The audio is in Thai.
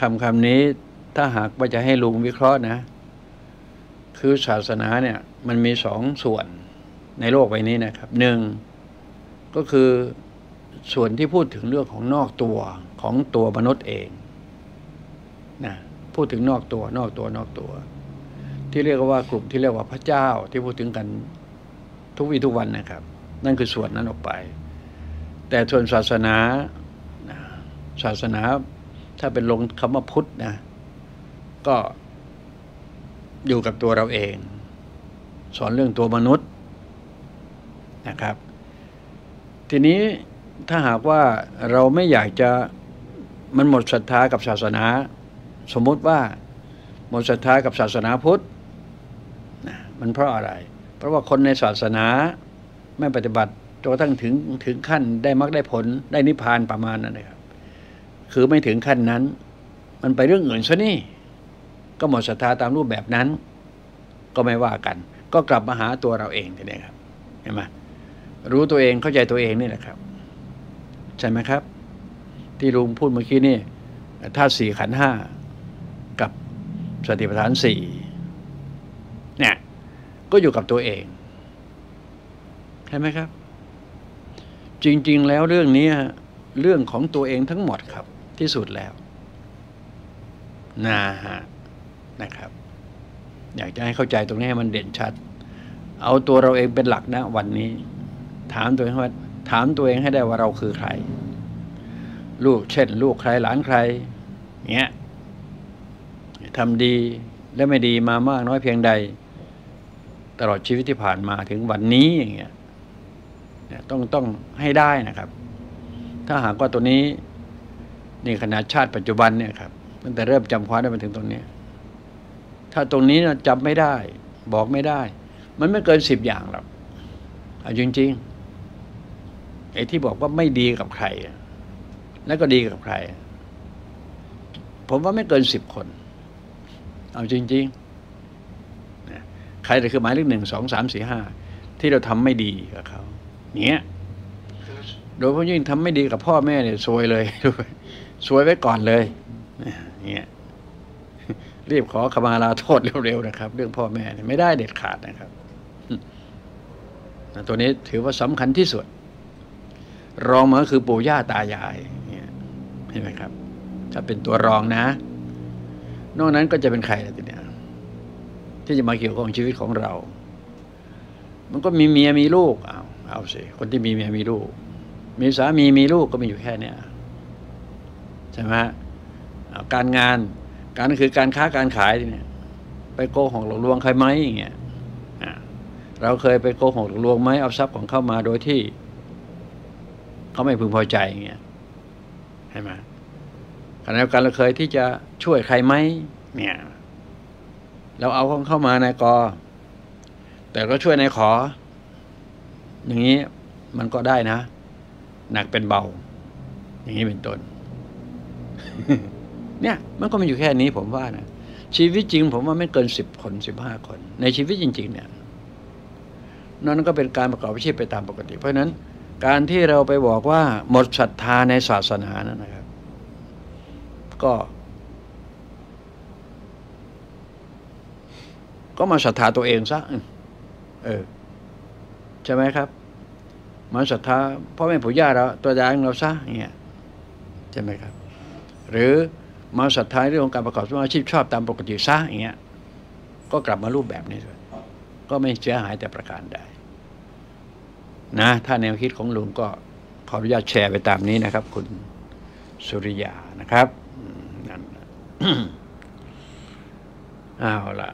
คำคำนี้ถ้าหากว่าจะให้ลุงวิเคราะห์นะ คือศาสนาเนี่ย มันมีสองส่วนในโลกใบนี้นะครับหนึ่งก็คือส่วนที่พูดถึงเรื่องของนอกตัวของตัวมนุษย์เองนะพูดถึงนอกตัวนอกตัวนอกตัว ที่เรียกว่ากลุ่มที่เรียกว่าพระเจ้าที่พูดถึงกันทุกวี่ทุกวันนะครับ นั่นคือส่วนนั้นออกไป แต่ส่วนศาสนาศาสนา ถ้าเป็นลงคำว่าพุทธนะ ก็อยู่กับตัวเราเอง สอนเรื่องตัวมนุษย์นะครับ ทีนี้ถ้าหากว่าเราไม่อยากจะมันหมดศรัทธากับศาสนา สมมติว่าหมดศรัทธากับศาสนาพุทธนะมันเพราะอะไร เพราะว่าคนในศาสนาไม่ปฏิบัติจนกระทั่งถึงถึงขั้นได้มรรคได้ผลได้นิพพานประมาณนั้นนะครับ คือไม่ถึงขั้นนั้น มันไปเรื่องอื่นซะนี่ ก็หมดศรัทธาตามรูปแบบนั้น ก็ไม่ว่ากัน ก็กลับมาหาตัวเราเองทีนี้ครับเห็นไหมรู้ตัวเองเข้าใจตัวเองนี่แหละครับ ใช่ไหมครับ ที่ลุงพูดเมื่อกี้นี่ธาตุสี่ขันห้ากับสติปัฏฐานสี่เนี่ยก็อยู่กับตัวเอง ใช่ไหมครับ จริง ๆ แล้วเรื่องนี้เรื่องของตัวเองทั้งหมดครับ ที่สุดแล้วนะฮะนะครับ อยากจะให้เข้าใจตรงนี้ให้มันเด่นชัด เอาตัวเราเองเป็นหลักนะวันนี้ ถามตัวเองว่าถามตัวเองให้ได้ว่าเราคือใคร ลูกเช่น ลูกใครหลานใครเงี้ยทำดีและไม่ดีมามากน้อยเพียงใด ตลอดชีวิตที่ผ่านมาถึงวันนี้อย่างเงี้ยต้องต้องให้ได้นะครับ ถ้าหากว่าตัวนี้ นี่ขนาดชาติปัจจุบันเนี่ยครับตั้งแต่เริ่มจำความได้มาถึงตรงนี้ถ้าตรงนี้นะจำไม่ได้ บอกไม่ได้ มันไม่เกินสิบอย่างหรอกเอาจริงๆไอ้ที่บอกว่าไม่ดีกับใคร แล้วก็ดีกับใคร ผมว่าไม่เกินสิบคน เอาจริงๆใครแต่คือหมายเลขหนึ่งสองสามสี่ห้าที่เราทำไม่ดีกับเขาเนี้ย โดยเฉพาะยิ่งทำไม่ดีกับพ่อแม่เนี่ยซวยเลยซวยไว้ก่อนเลยเนี่ยรีบขอขมาลาโทษเร็วๆนะครับ เรื่องพ่อแม่เนี่ยไม่ได้เด็ดขาดนะครับตัวนี้ถือว่าสำคัญที่สุด รองมาคือปู่ย่าตายายเนี่ยเห็นไหมครับ ถ้าเป็นตัวรองนะ นอกนั้นก็จะเป็นใครล่ะทีเนี้ยที่จะมาเกี่ยวข้องชีวิตของเรา มันก็มีเมียมีลูกเอาเอาสิคนที่มีเมียมีลูก มีสามีมีลูกก็มีอยู่แค่เนี้ยใช่ไหมการงานการคือการค้าการขายเนี่ย ไปโกหกหลอกลวงใครไหมอย่างเงี้ยเราเคยไปโกหกหลอกลวงไหมเอาทรัพย์ของเข้ามาโดยที่เขาไม่พึงพอใจอย่างเงี้ยใช่ไหมขณะเดียวกันเราเคยที่จะช่วยใครไหมเนี่ย เราเอาของเข้ามาในกอ แต่ก็ช่วยในขอ อย่างนี้มันก็ได้นะ หนักเป็นเบา อย่างนี้เป็นต้น เนี่ย มันก็มีอยู่แค่นี้ผมว่านะชีวิตจริง ผมว่าไม่เกินสิบคนสิบห้าคน ในชีวิตจริง ๆ เนี่ยนั่นก็เป็นการประกอบอาชีพไปตามปกติ เพราะฉะนั้น การที่เราไปบอกว่า หมดศรัทธาในศาสนานั้นนะครับ ก็ ก็มาศรัทธาตัวเองซะเออ ใช่ไหมครับ มาศรัทธาพ่อแม่ปู่ย่าเราตัวยายเราซะอย่างเงี้ยใช่ไหมครับ หรือมาศรัทธาเรื่องของการประกอบอาชีพชอบตามปกติซะอย่างเงี้ยก็กลับมารูปแบบนี้ด้วยก็ไม่เสียหายแต่ประการใดนะ ถ้าแนวคิดของลุงก็ขออนุญาตแชร์ไปตามนี้นะครับ คุณสุริยานะครับนั่นเอาละ